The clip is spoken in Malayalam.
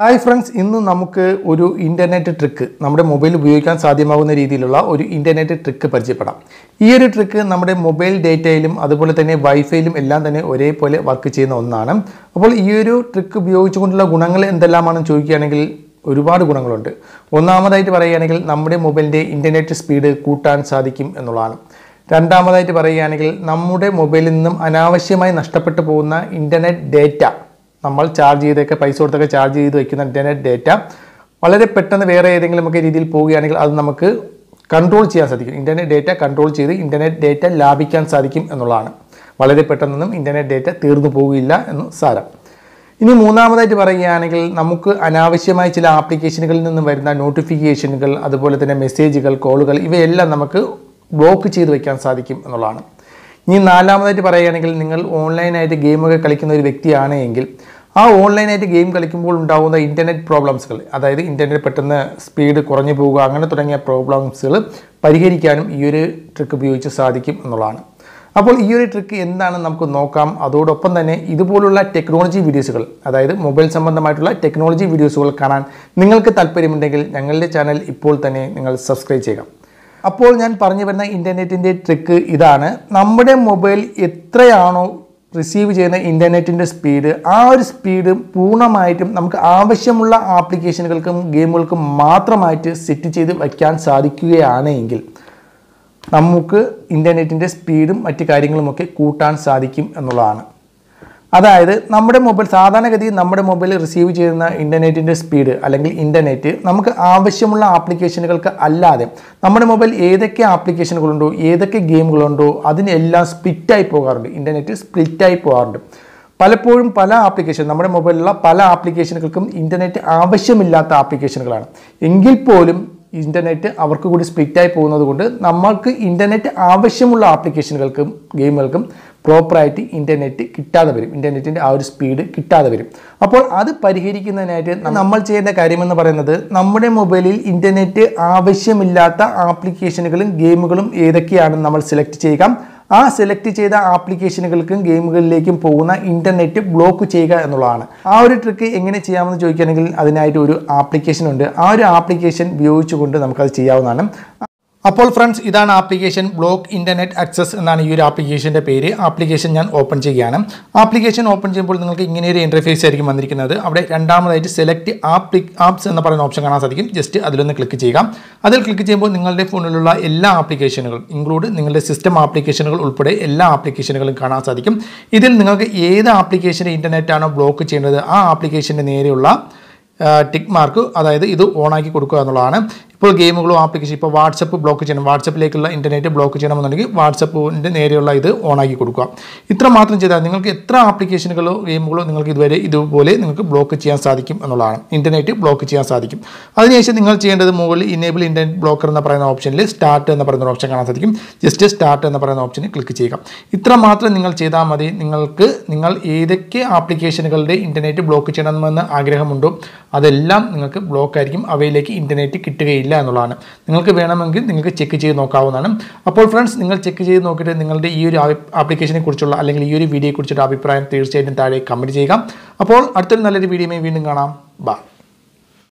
ഹായ് ഫ്രണ്ട്സ് ഇന്ന് നമുക്ക് ഒരു ഇന്റർനെറ്റ് ട്രിക്ക് നമ്മുടെ മൊബൈൽ ഉപയോഗിക്കാൻ സാധ്യമാകുന്ന രീതിയിലുള്ള ഒരു ഇന്റർനെറ്റ് ട്രിക്ക് പരിചയപ്പെടാം. ഈ ഒരു ട്രിക്ക് നമ്മുടെ മൊബൈൽ ഡേറ്റയിലും അതുപോലെ തന്നെ വൈഫൈയിലും എല്ലാം തന്നെ ഒരേപോലെ വർക്ക് ചെയ്യുന്ന ഒന്നാണ്. അപ്പോൾ ഈ ഒരു ട്രിക്ക് ഉപയോഗിച്ചുകൊണ്ടുള്ള ഗുണങ്ങൾ എന്തെല്ലാമാണെന്ന് ചോദിക്കുകയാണെങ്കിൽ ഒരുപാട് ഗുണങ്ങളുണ്ട്. ഒന്നാമതായിട്ട് പറയുകയാണെങ്കിൽ നമ്മുടെ മൊബൈലിന്റെ ഇന്റർനെറ്റ് സ്പീഡ് കൂട്ടാൻ സാധിക്കും എന്നുള്ളതാണ്. രണ്ടാമതായിട്ട് പറയുകയാണെങ്കിൽ നമ്മുടെ മൊബൈലിൽ നിന്നും അനാവശ്യമായി നഷ്ടപ്പെട്ടു പോകുന്ന ഇന്റർനെറ്റ് ഡേറ്റ നമ്മൾ ചാർജ് ചെയ്തൊക്കെ പൈസ കൊടുത്തൊക്കെ ചാർജ് ചെയ്ത് വയ്ക്കുന്ന ഇന്റർനെറ്റ് ഡേറ്റ വളരെ പെട്ടെന്ന് വേറെ ഏതെങ്കിലും ഒക്കെ രീതിയിൽ പോവുകയാണെങ്കിൽ അത് നമുക്ക് കൺട്രോൾ ചെയ്യാൻ സാധിക്കും. ഇന്റർനെറ്റ് ഡേറ്റ കൺട്രോൾ ചെയ്ത് ഇന്റർനെറ്റ് ഡേറ്റ ലാഭിക്കാൻ സാധിക്കും എന്നുള്ളതാണ്. വളരെ പെട്ടെന്നൊന്നും ഇന്റർനെറ്റ് ഡേറ്റ തീർന്നു പോവുകയില്ല എന്ന് സാരം. ഇനി മൂന്നാമതായിട്ട് പറയുകയാണെങ്കിൽ നമുക്ക് അനാവശ്യമായ ചില ആപ്ലിക്കേഷനുകളിൽ നിന്നും വരുന്ന നോട്ടിഫിക്കേഷനുകൾ അതുപോലെ തന്നെ മെസ്സേജുകൾ കോളുകൾ ഇവയെല്ലാം നമുക്ക് ബ്ലോക്ക് ചെയ്ത് വയ്ക്കാൻ സാധിക്കും എന്നുള്ളതാണ്. ഇനി നാലാമതായിട്ട് പറയുകയാണെങ്കിൽ നിങ്ങൾ ഓൺലൈനായിട്ട് ഗെയിമൊക്കെ കളിക്കുന്ന ഒരു വ്യക്തിയാണ് എങ്കിൽ ആ ഓൺലൈനായിട്ട് ഗെയിം കളിക്കുമ്പോൾ ഉണ്ടാകുന്ന ഇന്റർനെറ്റ് പ്രോബ്ലംസുകൾ അതായത് ഇന്റർനെറ്റ് പെട്ടെന്ന് സ്പീഡ് കുറഞ്ഞു പോവുക അങ്ങനെ തുടങ്ങിയ പ്രോബ്ലംസുകൾ പരിഹരിക്കാനും ഈ ഒരു ട്രിക്ക് ഉപയോഗിച്ച് സാധിക്കും എന്നുള്ളതാണ്. അപ്പോൾ ഈ ഒരു ട്രിക്ക് എന്താണ് നമുക്ക് നോക്കാം. അതോടൊപ്പം തന്നെ ഇതുപോലുള്ള ടെക്നോളജി വീഡിയോസുകൾ അതായത് മൊബൈൽ സംബന്ധമായിട്ടുള്ള ടെക്നോളജി വീഡിയോസുകൾ കാണാൻ നിങ്ങൾക്ക് താല്പര്യമുണ്ടെങ്കിൽ ഞങ്ങളുടെ ചാനൽ ഇപ്പോൾ തന്നെ നിങ്ങൾ സബ്സ്ക്രൈബ് ചെയ്യുക. അപ്പോൾ ഞാൻ പറഞ്ഞു വരുന്ന ഇന്റർനെറ്റിന്റെ ട്രിക്ക് ഇതാണ്. നമ്മുടെ മൊബൈൽ എത്രയാണോ റിസീവ് ചെയ്യുന്ന ഇന്റർനെറ്റിന്റെ സ്പീഡ് ആ ഒരു സ്പീഡ് പൂർണമായിട്ടും നമുക്ക് ആവശ്യമുള്ള ആപ്ലിക്കേഷനുകൾക്കും ഗെയിമുകൾക്കും മാത്രമായിട്ട് സെറ്റ് ചെയ്ത് വയ്ക്കാൻ സാധിക്കുകയാണെങ്കിൽ നമുക്ക് ഇന്റർനെറ്റിന്റെ സ്പീഡും മറ്റു കാര്യങ്ങളുമൊക്കെ കൂട്ടാൻ സാധിക്കും എന്നുള്ളതാണ്. അതായത് നമ്മുടെ മൊബൈൽ സാധാരണഗതിയിൽ നമ്മുടെ മൊബൈൽ റിസീവ് ചെയ്യുന്ന ഇന്റർനെറ്റിന്റെ സ്പീഡ് അല്ലെങ്കിൽ ഇന്റർനെറ്റ് നമുക്ക് ആവശ്യമുള്ള ആപ്ലിക്കേഷനുകൾക്ക് അല്ലാതെ നമ്മുടെ മൊബൈൽ ഏതൊക്കെ ആപ്ലിക്കേഷനുകളുണ്ടോ ഏതൊക്കെ ഗെയിമുകളുണ്ടോ അതിനെല്ലാം സ്പ്ലിറ്റായി പോകാറുണ്ട്. ഇന്റർനെറ്റ് സ്പ്ലിറ്റായി പോകാറുണ്ട്. പലപ്പോഴും പല ആപ്ലിക്കേഷൻ നമ്മുടെ മൊബൈലിലുള്ള പല ആപ്ലിക്കേഷനുകൾക്കും ഇന്റർനെറ്റ് ആവശ്യമില്ലാത്ത ആപ്ലിക്കേഷനുകളാണ്. എങ്കിൽ പോലും ഇന്റർനെറ്റ് അവർക്ക് കൂടി സ്പ്ലിറ്റായി പോകുന്നത് കൊണ്ട് നമ്മൾക്ക് ഇന്റർനെറ്റ് ആവശ്യമുള്ള ആപ്ലിക്കേഷനുകൾക്കും ഗെയിമുകൾക്കും പ്രോപ്പറായിട്ട് ഇന്റർനെറ്റ് കിട്ടാതെ വരും. ഇന്റർനെറ്റിന്റെ ആ ഒരു സ്പീഡ് കിട്ടാതെ വരും. അപ്പോൾ അത് പരിഹരിക്കുന്നതിനായിട്ട് നമ്മൾ ചെയ്യേണ്ട കാര്യമെന്ന് പറയുന്നത് നമ്മുടെ മൊബൈലിൽ ഇന്റർനെറ്റ് ആവശ്യമില്ലാത്ത ആപ്ലിക്കേഷനുകളും ഗെയിമുകളും ഏതൊക്കെയാണെന്ന് നമ്മൾ സെലക്ട് ചെയ്യുക. ആ സെലക്ട് ചെയ്ത ആപ്ലിക്കേഷനുകൾക്കും ഗെയിമുകളിലേക്കും പോകുന്ന ഇന്റർനെറ്റ് ബ്ലോക്ക് ചെയ്യുക എന്നുള്ളതാണ്. ആ ഒരു ട്രിക്ക് എങ്ങനെ ചെയ്യാമെന്ന് ചോദിക്കുകയാണെങ്കിൽ അതിനായിട്ട് ഒരു ആപ്ലിക്കേഷൻ ഉണ്ട്. ആ ഒരു ആപ്ലിക്കേഷൻ ഉപയോഗിച്ചുകൊണ്ട് നമുക്കത് ചെയ്യാവുന്നതാണ്. അപ്പോൾ ഫ്രണ്ട്സ് ഇതാണ് ആപ്ലിക്കേഷൻ ബ്ലോക്ക് ഇന്റർനെറ്റ് ആക്സസ് എന്നാണ് ഈ ഒരു ആപ്ലിക്കേഷന്റെ പേര്. ആപ്ലിക്കേഷൻ ഞാൻ ഓപ്പൺ ചെയ്യുകയാണ്. ആപ്ലിക്കേഷൻ ഓപ്പൺ ചെയ്യുമ്പോൾ നിങ്ങൾക്ക് ഇങ്ങനെ ഒരു ഇന്റർഫേസ് ആയിരിക്കും വന്നിരിക്കുന്നത്. അവിടെ രണ്ടാമതായിട്ട് സെലക്ട് ആപ്ലി ആപ്സ് എന്ന് പറയുന്ന ഓപ്ഷൻ കാണാൻ സാധിക്കും. ജസ്റ്റ് അതിലൊന്ന് ക്ലിക്ക് ചെയ്യുക. അതിൽ ക്ലിക്ക് ചെയ്യുമ്പോൾ നിങ്ങളുടെ ഫോണിലുള്ള എല്ലാ ആപ്ലിക്കേഷനുകളും ഇൻക്ലൂഡ് നിങ്ങളുടെ സിസ്റ്റം ആപ്ലിക്കേഷനുകൾ ഉൾപ്പെടെ എല്ലാ ആപ്ലിക്കേഷനുകളും കാണാൻ സാധിക്കും. ഇതിൽ നിങ്ങൾക്ക് ഏത് ആപ്ലിക്കേഷന്റെ ഇന്റർനെറ്റ് ആണോ ബ്ലോക്ക് ചെയ്യേണ്ടത് ആ ആപ്ലിക്കേഷന്റെ നേരെയുള്ള ടിക്ക് മാർക്ക് അതായത് ഇത് ഓണാക്കി കൊടുക്കുക എന്നുള്ളതാണ്. ഇപ്പോൾ ഗെയിമുകളും ആപ്ലിക്കേഷൻ ഇപ്പോൾ വാട്സപ്പ് ബ്ലോക്ക് ചെയ്യണം. വാട്സപ്പിലേക്കുള്ള ഇന്റർനെറ്റ് ബ്ലോക്ക് ചെയ്യണമെന്നുണ്ടെങ്കിൽ വാട്സപ്പിന്റെ നേരെയുള്ള ഇത് ഓണാക്കി കൊടുക്കുക. ഇത്ര മാത്രം ചെയ്താൽ നിങ്ങൾക്ക് എത്ര ആപ്ലിക്കേഷനുകളോ ഗെയിമുകളോ നിങ്ങൾക്ക് ഇതുവരെ ഇതുപോലെ നിങ്ങൾക്ക് ബ്ലോക്ക് ചെയ്യാൻ സാധിക്കും എന്നുള്ളതാണ്. ഇന്റർനെറ്റ് ബ്ലോക്ക് ചെയ്യാൻ സാധിക്കും. അതിനുശേഷം നിങ്ങൾ ചെയ്യേണ്ടത് മുകളിൽ ഇനേബിൾ ഇന്റർനെറ്റ് ബ്ലോക്കർ എന്ന് പറയുന്ന ഓപ്ഷനിൽ സ്റ്റാർട്ട് എന്ന് പറയുന്ന ഓപ്ഷൻ കാണാൻ സാധിക്കും. ജസ്റ്റ് സ്റ്റാർട്ട് എന്ന് പറയുന്ന ഓപ്ഷനിൽ ക്ലിക്ക് ചെയ്യുക. ഇത്ര മാത്രം നിങ്ങൾ ചെയ്താൽ മതി. നിങ്ങൾക്ക് നിങ്ങൾ ഏതൊക്കെ ആപ്ലിക്കേഷനുകളുടെ ഇന്റർനെറ്റ് ബ്ലോക്ക് ചെയ്യണമെന്ന് ആഗ്രഹമുണ്ടോ അതെല്ലാം നിങ്ങൾക്ക് ബ്ലോക്ക് ആയിരിക്കും. അവയിലേക്ക് ഇന്റർനെറ്റ് കിട്ടുകയില്ല. എന്നുള്ളതാണ്. നിങ്ങൾക്ക് വേണമെങ്കിൽ നിങ്ങൾക്ക് ചെക്ക് ചെയ്ത് നോക്കാവുന്നതാണ്. അപ്പോൾ ഫ്രണ്ട്സ് നിങ്ങൾ ചെക്ക് ചെയ്ത് നോക്കിയിട്ട് നിങ്ങളുടെ ഈ ഒരു ആപ്ലിക്കേഷനെ കുറിച്ചുള്ള അല്ലെങ്കിൽ ഈ ഒരു വീഡിയോയെ കുറിച്ചുള്ള അഭിപ്രായം തീർച്ചയായിട്ടും താഴെ കമന്റ് ചെയ്യുക. അപ്പോൾ അടുത്തൊരു നല്ലൊരു വീഡിയോയുമായി വീണ്ടും കാണാം. ബൈ